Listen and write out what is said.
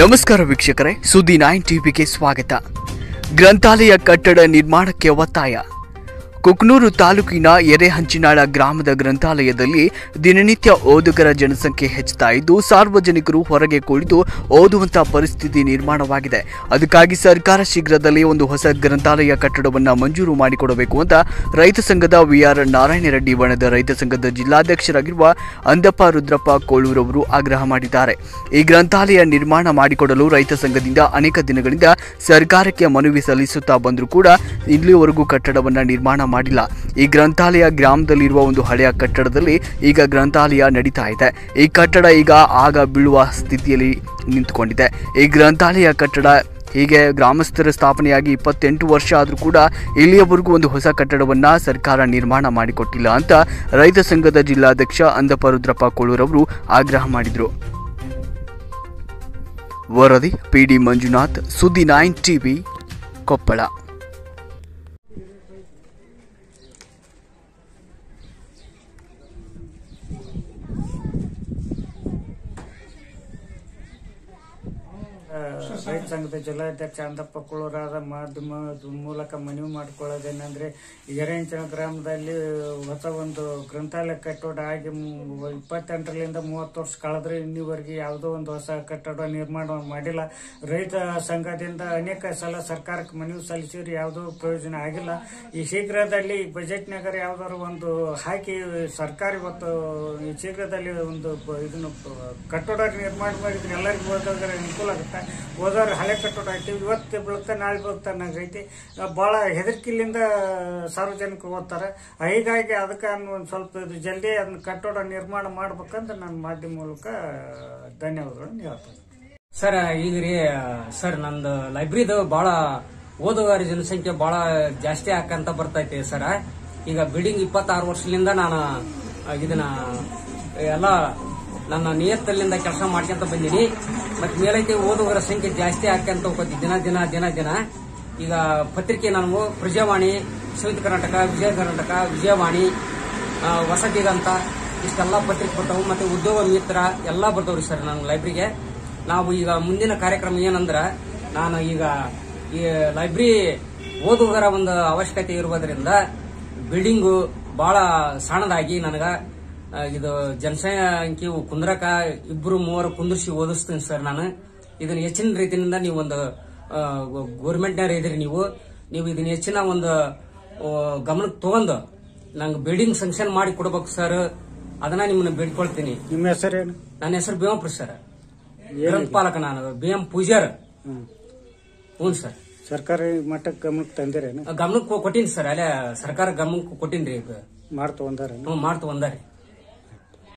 ನಮಸ್ಕಾರ ವೀಕ್ಷಕರೇ ಸುದ್ದಿ ನೈನ್ ಟಿವಿಗೆ ಸ್ವಾಗತ. ಗ್ರಂಥಾಲಯ ಕಟ್ಟಡ ನಿರ್ಮಾಣಕ್ಕೆ ಒತ್ತಾಯ. ಕುಕ್ನೂರು ತಾಲೂಕಿನ ಎರೆಹಂಚಿನಾಳ ಗ್ರಾಮದ ಗ್ರಂಥಾಲಯದಲ್ಲಿ ದಿನನಿತ್ಯ ಓದುಗರ ಜನಸಂಖ್ಯೆ ಹೆಚ್ಚುತ್ತಾ ಇದ್ದು, ಸಾರ್ವಜನಿಕರು ಹೊರಗೆ ಕುಳಿತು ಓದುವಂತಹ ಪರಿಸ್ಥಿತಿ ನಿರ್ಮಾಣವಾಗಿದೆ. ಅದಕ್ಕಾಗಿ ಸರ್ಕಾರ ಶೀಘ್ರದಲ್ಲೇ ಒಂದು ಹೊಸ ಗ್ರಂಥಾಲಯ ಕಟ್ಟಡವನ್ನು ಮಂಜೂರು ಮಾಡಿಕೊಡಬೇಕು ಅಂತ ರೈತ ಸಂಘದ ವಿಆರ್ ನಾರಾಯಣ ರೆಡ್ಡಿ ಬಣದ ರೈತ ಸಂಘದ ಜಿಲ್ಲಾಧ್ಯಕ್ಷರಾಗಿರುವ ಅಂದಪ್ಪ ರುದ್ರಪ್ಪ ಕೋಳೂರವರು ಆಗ್ರಹ ಮಾಡಿದ್ದಾರೆ. ಈ ಗ್ರಂಥಾಲಯ ನಿರ್ಮಾಣ ಮಾಡಿಕೊಡಲು ರೈತ ಸಂಘದಿಂದ ಅನೇಕ ದಿನಗಳಿಂದ ಸರ್ಕಾರಕ್ಕೆ ಮನವಿ ಸಲ್ಲಿಸುತ್ತಾ ಬಂದರೂ ಕೂಡ ಇಲ್ಲಿಯವರೆಗೂ ಕಟ್ಟಡವನ್ನು ನಿರ್ಮಾಣ ಮಾಡಿಲ್ಲ. ಈ ಗ್ರಂಥಾಲಯ ಗ್ರಾಮದಲ್ಲಿರುವ ಒಂದು ಹಳೆಯ ಕಟ್ಟಡದಲ್ಲಿ ಈಗ ಗ್ರಂಥಾಲಯ ನಡೀತಾ ಇದೆ. ಈ ಕಟ್ಟಡ ಈಗ ಆಗ ಬೀಳುವ ಸ್ಥಿತಿಯಲ್ಲಿ ನಿಂತುಕೊಂಡಿದೆ. ಈ ಗ್ರಂಥಾಲಯ ಕಟ್ಟಡ ಹೀಗೆ ಗ್ರಾಮಸ್ಥರ ಸ್ಥಾಪನೆಯಾಗಿ ಇಪ್ಪತ್ತೆಂಟು ವರ್ಷ ಆದರೂ ಕೂಡ ಇಲ್ಲಿಯವರೆಗೂ ಒಂದು ಹೊಸ ಕಟ್ಟಡವನ್ನು ಸರ್ಕಾರ ನಿರ್ಮಾಣ ಮಾಡಿಕೊಟ್ಟಿಲ್ಲ ಅಂತ ರೈತ ಸಂಘದ ಜಿಲ್ಲಾಧ್ಯಕ್ಷ ಅಂದಪ್ಪ ರುದ್ರಪ್ಪ ಕೋಳೂರವರು ಆಗ್ರಹ ಮಾಡಿದರು. ವರದಿ ಪಿಡಿ ಮಂಜುನಾಥ್, ಸುದ್ದಿ ನೈನ್ ಟಿವಿ ಕೊಪ್ಪಳ. ರೈತ ಸಂಘದ ಜಿಲ್ಲಾಧ್ಯಕ್ಷ ಅಂದಪ್ಪ ಕುಳೂರಾದ ಮಾಧ್ಯಮ ಮೂಲಕ ಮನವಿ ಮಾಡಿಕೊಳ್ಳೋದೇನೆಂದ್ರೆ ಎರೆಂಚನ ಗ್ರಾಮದಲ್ಲಿ ಹೊಸ ಒಂದು ಗ್ರಂಥಾಲಯ ಕಟ್ಟಡ ಆಗಿ ಇಪ್ಪತ್ತೆಂಟರಿಂದ ಮೂವತ್ತು ವರ್ಷ ಕಳೆದ್ರೆ ಇನ್ನಿವರೆಗೆ ಯಾವುದೋ ಒಂದು ಹೊಸ ಕಟ್ಟಡ ನಿರ್ಮಾಣ ಮಾಡಿಲ್ಲ. ರೈತ ಸಂಘದಿಂದ ಅನೇಕ ಸಲ ಸರ್ಕಾರಕ್ಕೆ ಮನವಿ ಸಲ್ಲಿಸಿದ್ರೆ ಯಾವುದೋ ಪ್ರಯೋಜನ ಆಗಿಲ್ಲ. ಈ ಶೀಘ್ರದಲ್ಲಿ ಬಜೆಟ್ನಾಗ ಯಾವ್ದಾದ್ರು ಒಂದು ಹಾಕಿ ಸರ್ಕಾರ ಇವತ್ತು ಶೀಘ್ರದಲ್ಲಿ ಒಂದು ಇದನ್ನು ಕಟ್ಟಡ ನಿರ್ಮಾಣ ಮಾಡಿದ್ರೆ ಎಲ್ಲರಿಗೂ ಅನುಕೂಲ ಆಗುತ್ತೆ. ಓದೋರು ಹಳೆ ಕಟ್ಟೋಟ ಐತಿ ಇವತ್ತು ಬೀಳುತ್ತೆ ನಾಳೆ ಬೀಳುತ್ತೆ ಅನ್ನಂಗೈತಿ ಭಾಳ ಹೆದರಿಕೆಲಿಂದ ಸಾರ್ವಜನಿಕರು ಓದ್ತಾರೆ ಹೀಗಾಗಿ ಅದಕ್ಕೆ ಒಂದು ಸ್ವಲ್ಪ ಇದು ಜಲ್ದಿ ಅದನ್ನ ಕಟ್ಟಡ ನಿರ್ಮಾಣ ಮಾಡ್ಬೇಕಂತ ನನ್ನ ಮಾಧ್ಯಮ ಮೂಲಕ ಧನ್ಯವಾದಗಳನ್ನು ಹೇಳ್ತೇನೆ ಸರ್ ಈಗ ರೀ ಸರ್, ನಂದು ಲೈಬ್ರರಿದು ಬಹಳ ಓದುಗರ ಜನಸಂಖ್ಯೆ ಬಹಳ ಜಾಸ್ತಿ ಆಕಂತ ಬರ್ತೈತಿ ಸರ್. ಈಗ ಬಿಲ್ಡಿಂಗ್ ಇಪ್ಪತ್ತಾರು ವರ್ಷದಿಂದ ನಾನು ಇದನ್ನ, ಎಲ್ಲ ನನ್ನ ನಿಯತ್ತಲ್ಲಿಂದ ಕೆಲಸ ಮಾಡ್ಕೊಂತ ಬಂದೀನಿ. ಮತ್ತೆ ಮೇಲೈತೆ ಓದುವರ ಸಂಖ್ಯೆ ಜಾಸ್ತಿ ಆಕಂತ ಹೋಗ್ತೈತಿ ದಿನ ದಿನ ದಿನ ದಿನ. ಈಗ ಪತ್ರಿಕೆ ನಾನು ಪ್ರಜಾವಾಣಿ ಸಂಯುಕ್ತ ಕರ್ನಾಟಕ, ವಿಜಯ ಕರ್ನಾಟಕ, ವಿಜಯವಾಣಿ ವಸತಿಗಂತ ಇಷ್ಟೆಲ್ಲ ಪತ್ರಿಕೆ ಬರ್ತಾವು. ಮತ್ತೆ ಉದ್ಯೋಗ ಮಿತ್ರ ಎಲ್ಲ ಬರ್ತಾವ್ರಿ ಸರ್ ನನ್ನ ಲೈಬ್ರರಿಗೆ ನಾವು ಈಗ ಮುಂದಿನ ಕಾರ್ಯಕ್ರಮ ಏನಂದ್ರ ನಾನು ಈಗ ಈ ಲೈಬ್ರರಿ ಓದುಗರ ಒಂದು ಅವಶ್ಯಕತೆ ಇರುವುದರಿಂದ ಬಿಲ್ಡಿಂಗು ಬಹಳ ಸಣ್ಣದಾಗಿ ನನಗ ಇದು ಜನಸಂಖ್ಯೆ ಕುಂದ್ರಕ ಇಬ್ರು ಮೂವರು ಕುಂದ್ರಿಸಿ ಓದಿಸ್ತೀನಿ ಸರ್ ನಾನು. ಇದನ್ನ ಹೆಚ್ಚಿನ ರೀತಿಯಿಂದ ನೀವು ಒಂದು ಗೌರ್ಮೆಂಟ್ನವ್ರು ಇದ್ರಿ ನೀವು. ನೀವು ಇದನ್ನ ಹೆಚ್ಚಿನ ಒಂದು ಗಮನಕ್ಕೆ ತಗೊಂಡು ನಂಗೆ ಬಿಲ್ಡಿಂಗ್ ಸಂಕ್ಷನ್ ಮಾಡಿ ಕೊಡ್ಬೇಕು ಸರ್ ಅದನ್ನ ನಿಮ್ಮನ್ನ ಬೇಡ್ಕೊಳ್ತೀನಿ. ನಿಮ್ಮ ಹೆಸರೇನು ನನ್ನ ಹೆಸರು ಭೀಮಪ್ರ ಸರ್. ಗ್ರಂಥಪಾಲಕ ನಾನು ಬಿ ಎಂ ಪೂಜಾರ್. ಹ್ಮ್. ಹ್ಞೂ ಸರ್. ಸರ್ಕಾರ ಮಟ್ಟಕ್ಕೆ ಗಮನಕ್ಕೆ ತಂದಿರೇನು? ಗಮನಕ್ಕೆ ಕೊಟ್ಟಿನಿ ಸರ್ ಅಲ್ಲೇ ಸರ್ಕಾರ ಗಮನಕ್ಕೆ ಕೊಟ್ಟಿನ್ರಿ ಈಗ. ಮಾಡ್ತು ಒಂದಾರೇನು ಹ್ಞೂ ಮಾಡ್ತು ಒಂದಾರಿ